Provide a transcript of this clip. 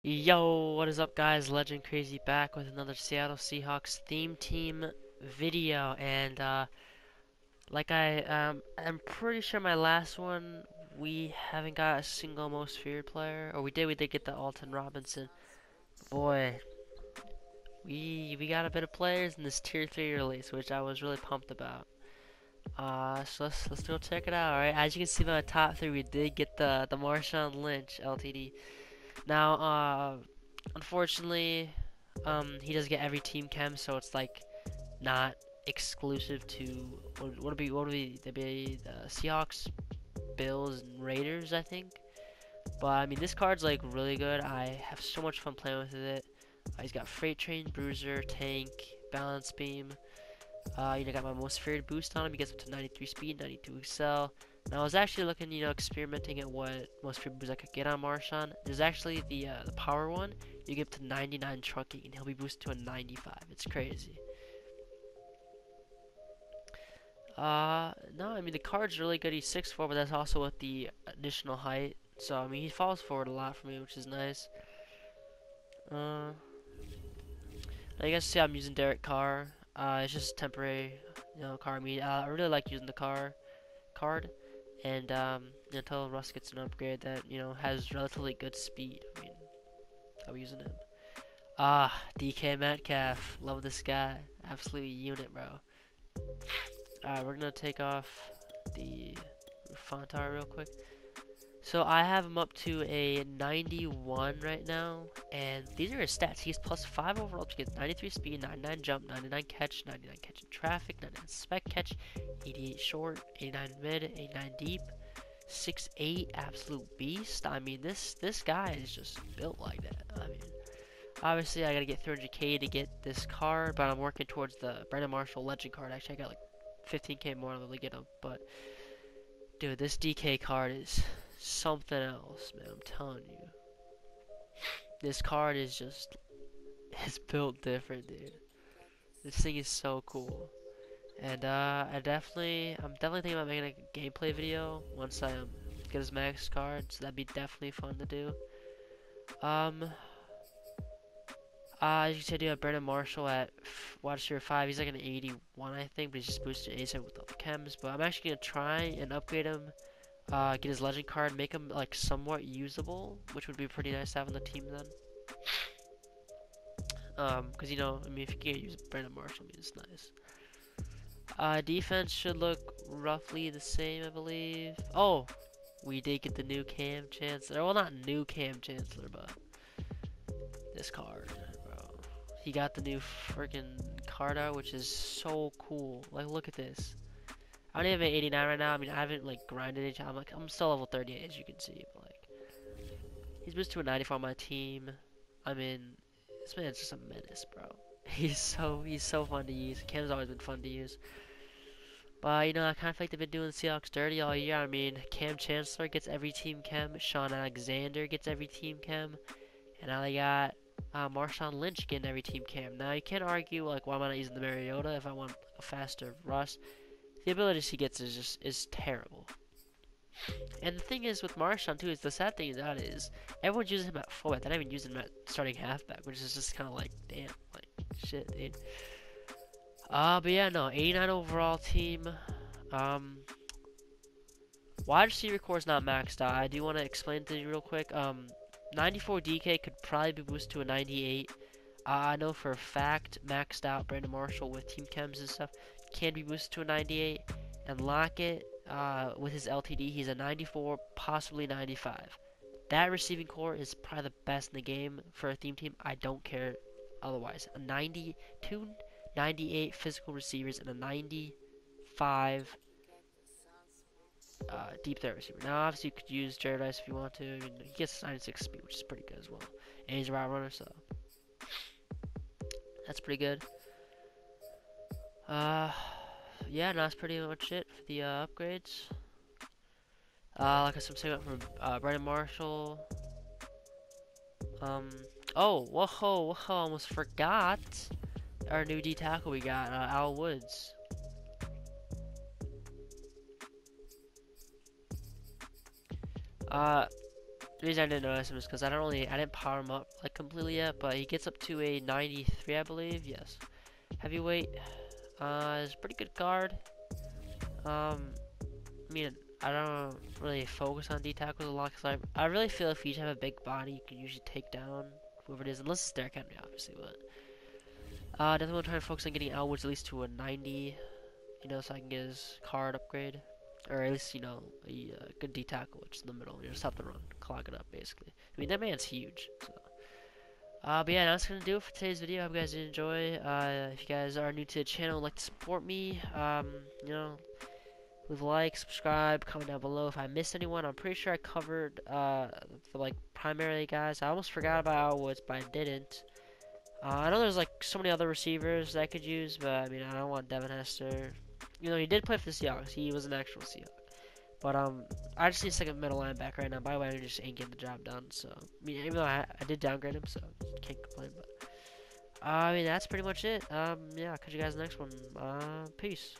Yo, what is up guys? Legend Krazy back with another Seattle Seahawks theme team video and uh like I um I'm pretty sure my last one we haven't got a single most feared player or we did we did get the Alton Robinson. Boy, we we got a bit of players in this tier 3 release which I was really pumped about. Uh so let's let's go check it out, alright? As you can see by the top 3 we did get the the Marshawn Lynch LTD. Now, uh, unfortunately, um, he does get every team chem, so it's like not exclusive to what would be? What would be? They be the Seahawks, Bills, and Raiders, I think. But I mean, this card's like really good. I have so much fun playing with it. Uh, he's got Freight Train, Bruiser, Tank, Balance Beam. Uh, you know, got my most feared boost on him. He gets up to 93 speed, 92 excel. Now I was actually looking, you know, experimenting at what most boosts I could get on Marshawn. There's actually the uh, the power one. You get to 99 trucking, and he'll be boosted to a 95. It's crazy. Uh, no, I mean the card's really good. He's 6'4", but that's also with the additional height. So I mean he falls forward a lot for me, which is nice. Uh, I guess see I'm using Derek Carr. Uh, it's just temporary, you know, Carr. Mean, uh, I really like using the Carr card and um, until Russ gets an upgrade that you know has relatively good speed. I mean, I'm using him. Ah, DK Metcalf, love this guy, absolute unit, bro. Alright, we're gonna take off the Fontar real quick. So I have him up to a 91 right now, and these are his stats. He's plus 5 overall to get 93 speed, 99 jump, 99 catch, 99 catch in traffic, 99 spec catch, 88 short, 89 mid, 89 deep, 6'8 absolute beast. I mean, this this guy is just built like that. I mean, obviously I gotta get 300k to get this card, but I'm working towards the Brandon Marshall Legend card. Actually, I got like 15k more to really get him, but dude, this DK card is something else, man. I'm telling you. This card is just it's built different, dude. This thing is so cool. And uh, I definitely, I'm definitely thinking about making a gameplay video once I um, get his max card. So that'd be definitely fun to do. Um, uh, as you said, you have Brandon Marshall at wide receiver 5. He's like an 81, I think, but he's just boosted ASAP with all the chems. But I'm actually going to try and upgrade him uh, get his legend card, make him like somewhat usable, which would be pretty nice to have on the team then. Um, because you know, I mean, if you can't use Brandon Marshall, I mean, it's nice. Uh, defense should look roughly the same, I believe. Oh, we did get the new Kam Chancellor. Well, not new Kam Chancellor, but this card, bro. He got the new freaking card out, which is so cool. Like, look at this. I only have an 89 right now. I mean, I haven't like grinded it. I'm like, I'm still level 38 as you can see. But like, he's moved to a 94 on my team. I mean, this man's just a menace, bro. He's so he's so fun to use. Kam's always been fun to use. But you know, I kind of feel like they've been doing Seahawks dirty all year. I mean, Kam Chancellor gets every team chem. Shaun Alexander gets every team chem. And now they got uh, Marshawn Lynch getting every team chem. Now you can't argue like why am I not using the Mariota if I want a faster Russ. The abilities he gets is just is terrible. And the thing is with Marshawn too is the sad thing is that is everyone's using him at fullback. They're not even using him at starting halfback, which is just kind of like damn, like shit, dude. Uh, but yeah, no, 89 overall team. Um, wide receiver core is not maxed out. I do want to explain to you real quick. Um, 94 DK could probably be boosted to a 98. Uh, I know for a fact maxed out Brandon Marshall with team chems and stuff can be boosted to a 98. And Lockett, uh, with his LTD, he's a 94, possibly 95. That receiving core is probably the best in the game for a theme team. I don't care otherwise. A 92, 98 physical receivers and a 95 uh, deep threat receiver. Now, obviously, you could use Jerry Rice if you want to. I mean, he gets 96 speed, which is pretty good as well. And he's a route runner, so that's pretty good. Uh, yeah, that's pretty much it for the uh, upgrades. Uh, like I said, I'm from uh, Brandon Marshall. Um, oh, whoa, whoa, almost forgot our new D tackle we got, uh, Al Woods. Uh, the reason I didn't notice him is because I don't really, I didn't power him up like completely yet, but he gets up to a 93, I believe. Yes, heavyweight. Uh, is a pretty good guard. Um, I mean, I don't really focus on D tackles a lot because I, I really feel if you have a big body, you can usually take down whoever it is, unless it's Derrick Henry, obviously. But uh, definitely want to try to focus on getting Al Woods at least to a 90, you know, so I can get his card upgrade or at least you know a uh, good D tackle, which is in the middle. You know, stop the run, clog it up, basically. I mean, that man's huge. So. Uh, but yeah, that's gonna do it for today's video. I hope you guys did enjoy. Uh, if you guys are new to the channel, like to support me, um, you know, leave a like, subscribe, comment down below if I missed anyone. I'm pretty sure I covered uh, the like primarily guys. I almost forgot about Al Woods, but I didn't. Uh, I know there's like so many other receivers that I could use, but I mean I don't want Devin Hester. You know, he did play for the Seahawks. He was an actual Seahawk. But um, I just need a second middle linebacker right now. By the way, I just ain't getting the job done. So I mean, even though I, I did downgrade him, so can't complain. But uh, I mean, that's pretty much it. Um, yeah, catch you guys next one. Uh, peace.